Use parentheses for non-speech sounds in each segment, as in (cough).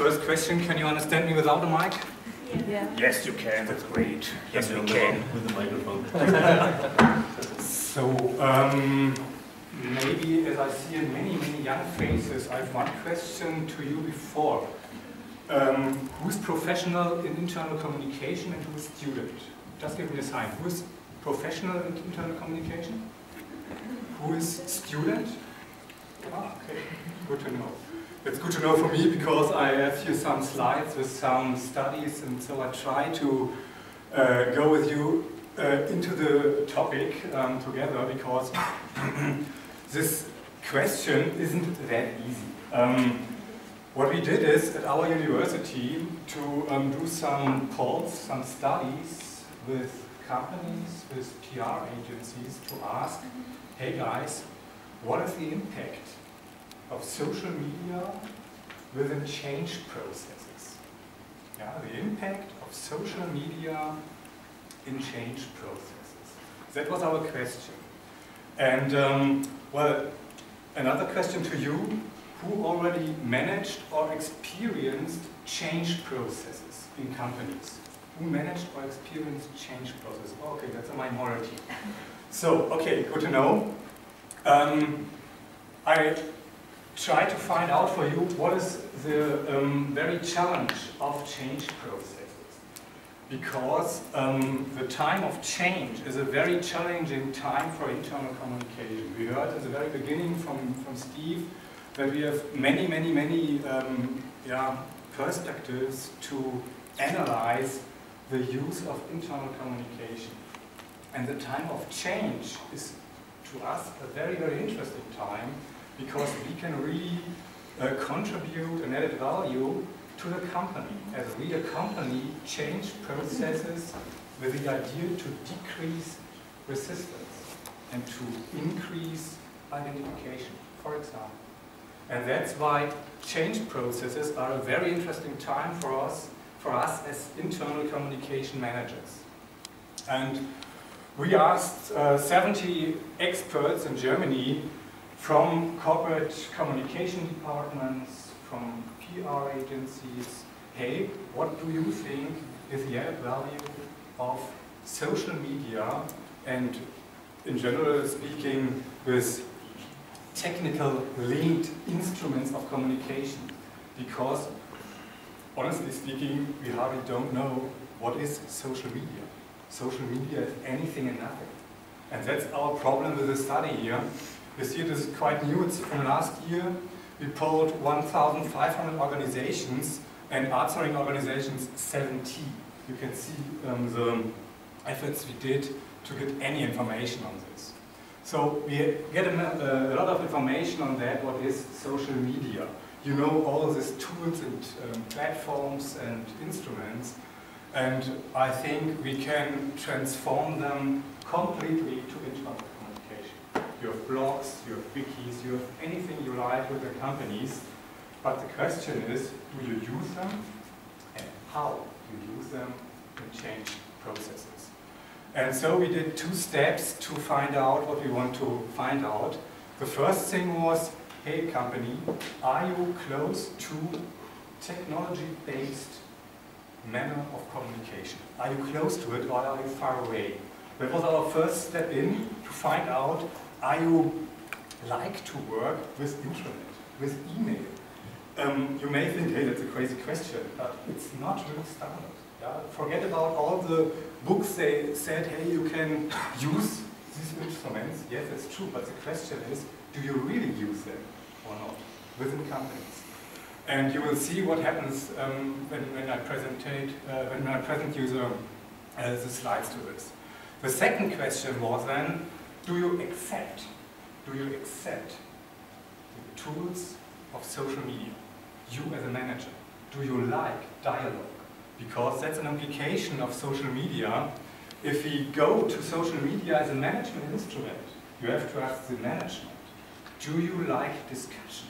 First question, can you understand me without a mic? Yeah. Yes, you can, that's great. Yes, we can. With the microphone. (laughs) So, um, maybe as I see in many, many young faces, I have one question to you before. Um, who's professional in internal communication and who's student? Just give me a sign. Who is professional in internal communication? Who is student? Ah, okay, good to know. It's good to know for me because I have here some slides with some studies and so I try to uh, go with you uh, into the topic um, together because (coughs) this question isn't that easy. Um, what we did is at our university to um, do some polls, some studies with companies, with PR agencies to ask, hey guys, what is the impact of social media within change processes? Yeah, the impact of social media in change processes. That was our question. And um, well, another question to you, who already managed or experienced change processes in companies? Who managed or experienced change processes? Oh, okay, that's a minority. So, okay, good to know. Um, I try to find out for you what is the um, very challenge of change processes. Because um, the time of change is a very challenging time for internal communication. We heard at the very beginning from, from Steve that we have many, many, many um, yeah, perspectives to analyze the use of internal communication. And the time of change is, to us, a very, very interesting time because we can really uh, contribute an added value to the company. As we, a company, change processes with the idea to decrease resistance and to increase identification, for example. And that's why change processes are a very interesting time for us, for us as internal communication managers. And we asked uh, 70 experts in Germany from corporate communication departments, from PR agencies, hey, what do you think is the added value of social media and in general speaking with technical linked instruments of communication because honestly speaking we hardly don't know what is social media. Social media is anything and nothing. And that's our problem with the study here. You see this is quite new, it's from last year. We polled 1,500 organizations and answering organizations 70. You can see um, the efforts we did to get any information on this. So we get a, a, lot of information on that, what is social media. You know all these tools and um, platforms and instruments, and I think we can transform them completely to communication. You have blogs, you have wikis, you have anything you like with the companies, but the question is, do you use them, and how you use them in change processes? And so we did two steps to find out what we want to find out. The first thing was, hey company, are you close to technology-based manner of communication? Are you close to it or are you far away? That was our first step in to find out, you like to work with internet, with email? Um, you may think, hey, that's a crazy question, but it's not really standard. Yeah? Forget about all the books they said, hey, you can (laughs) use these instruments. Yes, it's true, but the question is, do you really use them or not within companies? And you will see what happens um, when, when, I uh, when I present you the, uh, the slides to this. The second question was then, do you accept, do you accept the tools of social media? You as a manager, do you like dialogue? because that's an implication of social media. If we go to social media as a management instrument, you have to ask the management, do you like discussion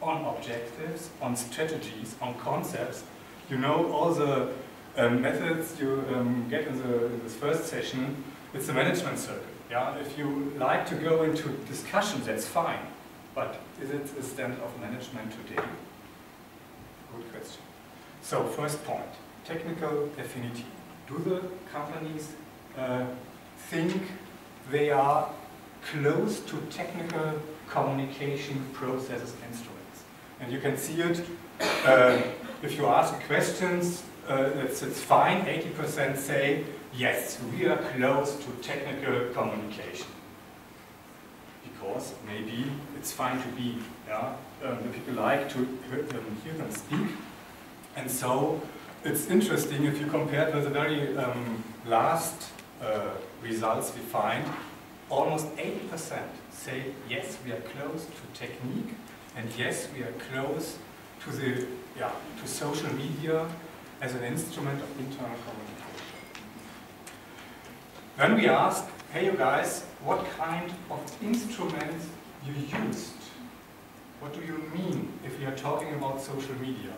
on objectives, on strategies, on concepts? You know all the um, methods you um, get in, the, in this first session, it's a management circle. Yeah? If you like to go into discussions, that's fine. But is it the standard of management today? Good question. So first point, technical affinity. Do the companies uh, think they are close to technical communication processes instruments? And you can see it uh, if you ask questions, it's, it's fine, 80% say, yes, we are close to technical communication. Because maybe it's fine to be, yeah, um, the people like to hear them, hear them speak. And so it's interesting if you compare it with the very um, last uh, results we find, almost 80% say yes, we are close to technique, and yes, we are close to the yeah, to social media as an instrument of internal communication. Then we ask, hey you guys, what kind of instruments you used? What do you mean if we are talking about social media?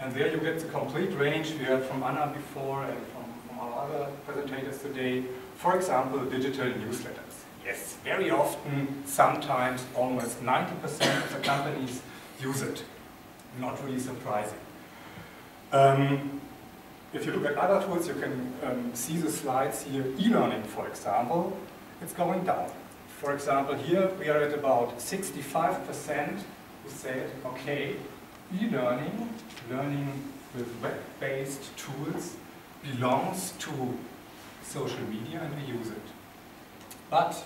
And there you get the complete range we heard from Anna before and from, from our other presentators today. For example, digital newsletters. Yes, very often, sometimes almost 90% of the companies use it not really surprising. Um, if you look at other tools, you can um, see the slides here. E-learning, for example, it's going down. For example, here we are at about 65% who said, okay, e-learning, learning with web-based tools, belongs to social media and we use it. But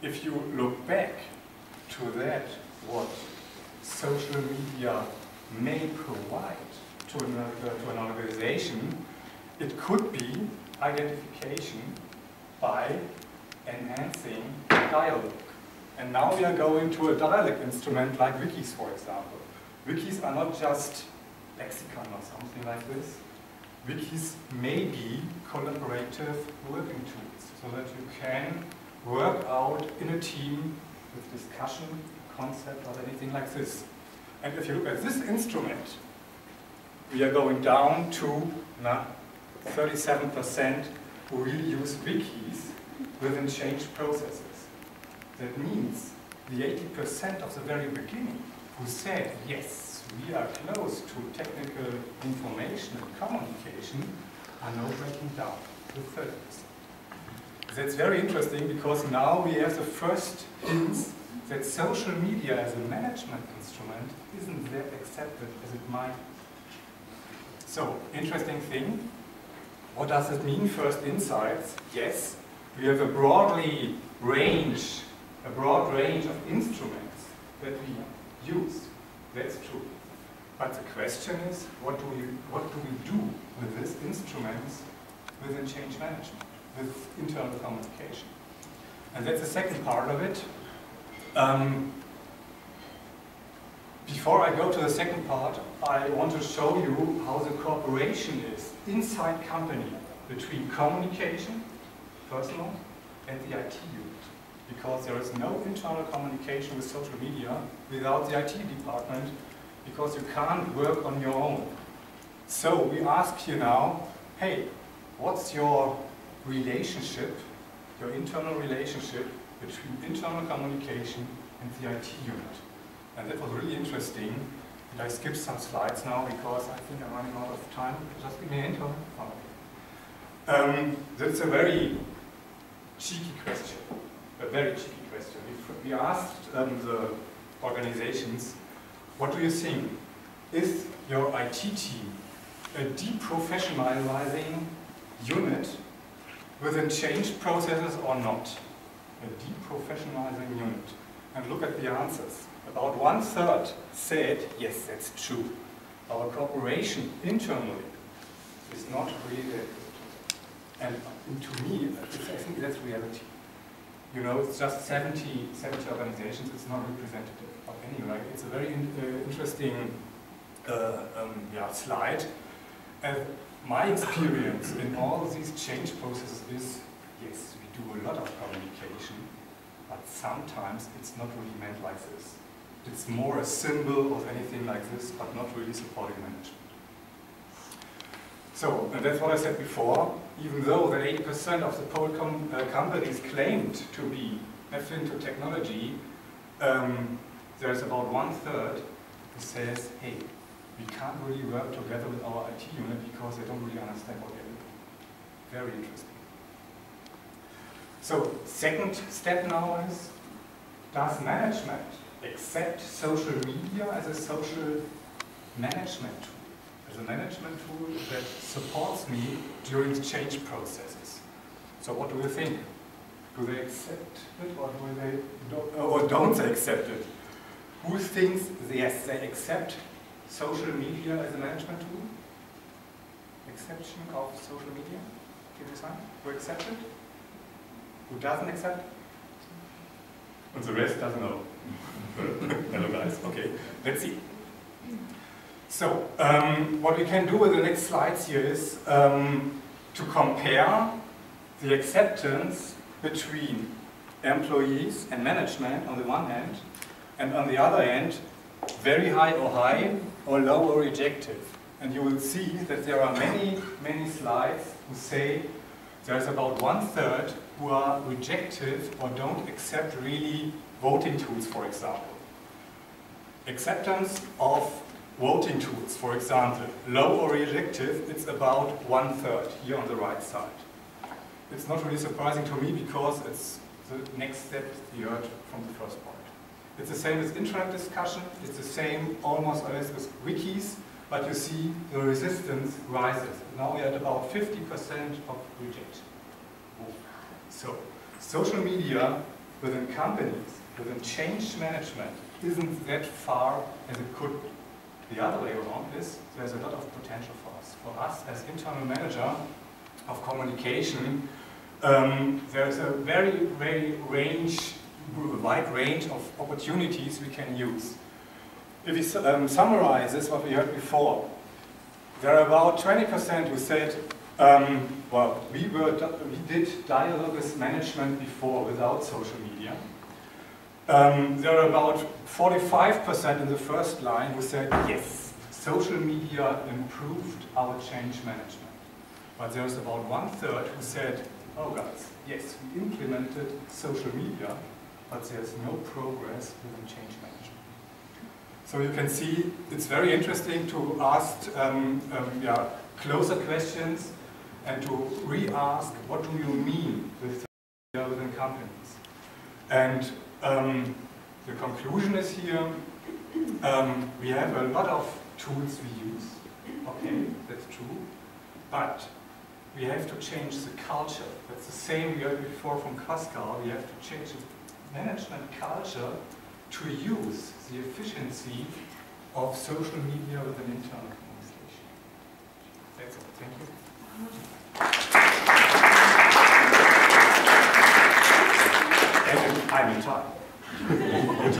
if you look back to that, what social media may provide to an, to an organization, it could be identification by enhancing dialogue. And now we are going to a dialogue instrument like wikis, for example. Wikis are not just lexicon or something like this. Wikis may be collaborative working tools so that you can work out in a team with discussion, concept, or anything like this. And if you look at this instrument, we are going down to 37% who really use wikis within change processes. That means the 80% of the very beginning who said, yes, we are close to technical information and communication are now breaking down to 30%. That's very interesting because now we have the first hints that social media as a management instrument isn't that accepted as it might So, interesting thing. What does it mean, first insights? Yes, we have a broadly range, a broad range of instruments that we use. That's true. But the question is, what do we, what do, we do with these instruments within change management, with internal communication? And that's the second part of it. Um, before I go to the second part, I want to show you how the cooperation is inside company between communication, personal, and the IT unit. Because there is no internal communication with social media without the IT department, because you can't work on your own. So we ask you now, hey, what's your relationship, your internal relationship between internal communication and the IT unit. And that was really interesting. And I skipped some slides now because I think I'm running out of time. Just give me a hint. Um, that's a very cheeky question, a very cheeky question. If We, asked um, the organizations, what do you think? Is your IT team a deprofessionalizing unit within change processes or not? a deprofessionalizing unit. And look at the answers. About one third said, yes, that's true. Our cooperation internally is not really that good. And to me, I think that's reality. You know, it's just 70, 70 organizations, it's not representative of any, right? It's a very in, uh, interesting uh, um, yeah, slide. And my experience in all these change processes is, yes, we do a lot of communication, but sometimes it's not really meant like this. It's more a symbol of anything like this, but not really supporting management. So, and that's what I said before, even though that 80% of the Pole com uh, companies claimed to be affine to technology, um, there's about one third who says, hey, we can't really work together with our IT unit because they don't really understand what we're doing. Very interesting. So, second step now is, does management accept social media as a social management tool? As a management tool that supports me during change processes. So what do you think? Do they accept it or do they do, or don't they accept it? Who thinks yes they accept social media as a management tool? Exception of social media? Give me sign. Who accept it? Who doesn't accept? And the rest doesn't know. (laughs) Hello guys. Okay, let's see. So, um, what we can do with the next slides here is um, to compare the acceptance between employees and management on the one hand, and on the other hand, very high or high, or low or rejective. And you will see that there are many, many slides who say there's about one third who are rejective or don't accept really voting tools, for example. Acceptance of voting tools, for example, low or rejective, it's about one third here on the right side. It's not really surprising to me because it's the next step you heard from the first point. It's the same with internet discussion, it's the same almost always with wikis, but you see the resistance rises. Now we're at about 50% of rejection. So, social media within companies, within change management, isn't that far as it could be. The other way around is there's a lot of potential for us. For us as internal manager of communication, um, there's a very, very range, wide range of opportunities we can use. If we um, summarize this, what we heard before, there are about 20% who said um, well, we, were, we did dialogue with management before without social media. Um, there are about 45% in the first line who said, yes, social media improved our change management. But there's about one third who said, oh guys, yes, we implemented social media, but there's no progress within change management. So you can see it's very interesting to ask um, um, yeah, closer questions and to re-ask what do you mean with within companies. And um, the conclusion is here, um, we have a lot of tools we use, okay, that's true, but we have to change the culture. That's the same we heard before from Pascal, we have to change the management culture to use the efficiency of social media with an internal communication. That's all, thank you. I'm in time.